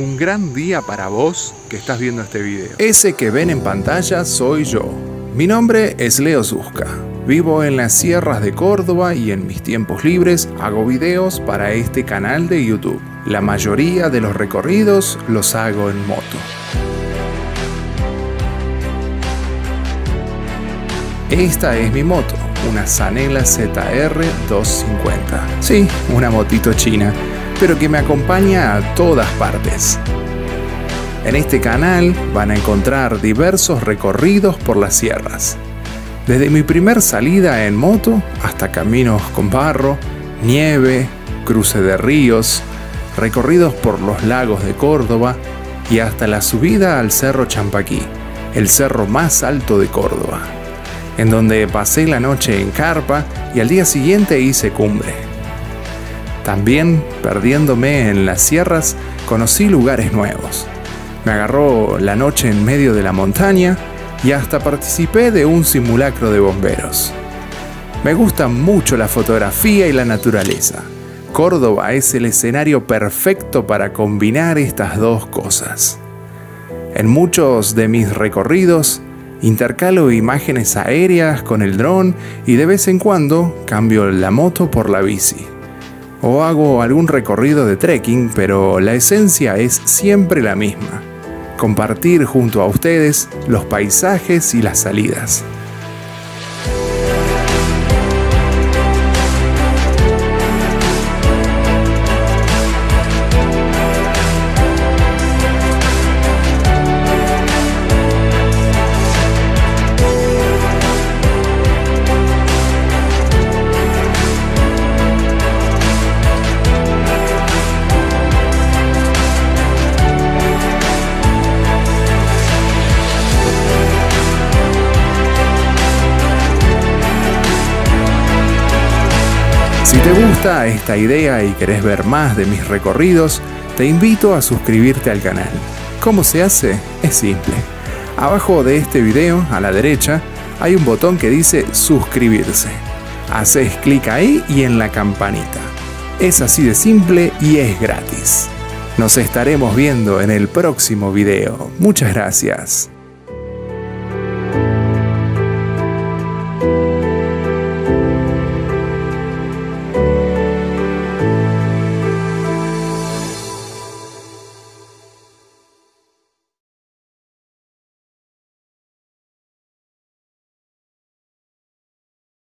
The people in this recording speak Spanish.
un gran día para vos que estás viendo este video. Ese que ven en pantalla soy yo. Mi nombre es Leo Zuzca. Vivo en las sierras de Córdoba y en mis tiempos libres hago videos para este canal de YouTube. La mayoría de los recorridos los hago en moto. Esta es mi moto, una Zanela ZR 250. Sí, una motito china, pero que me acompaña a todas partes. En este canal van a encontrar diversos recorridos por las sierras. Desde mi primer salida en moto hasta caminos con barro, nieve, cruce de ríos, recorridos por los lagos de Córdoba y hasta la subida al Cerro Champaquí, el cerro más alto de Córdoba en donde pasé la noche en carpa y al día siguiente hice cumbre. También, perdiéndome en las sierras, conocí lugares nuevos. Me agarró la noche en medio de la montaña y hasta participé de un simulacro de bomberos. Me gusta mucho la fotografía y la naturaleza. Córdoba es el escenario perfecto para combinar estas dos cosas. En muchos de mis recorridos Intercalo imágenes aéreas con el dron y de vez en cuando cambio la moto por la bici. O hago algún recorrido de trekking, pero la esencia es siempre la misma. Compartir junto a ustedes los paisajes y las salidas. Si te gusta esta idea y querés ver más de mis recorridos, te invito a suscribirte al canal. ¿Cómo se hace? Es simple. Abajo de este video, a la derecha, hay un botón que dice suscribirse. Haces clic ahí y en la campanita. Es así de simple y es gratis. Nos estaremos viendo en el próximo video. Muchas gracias.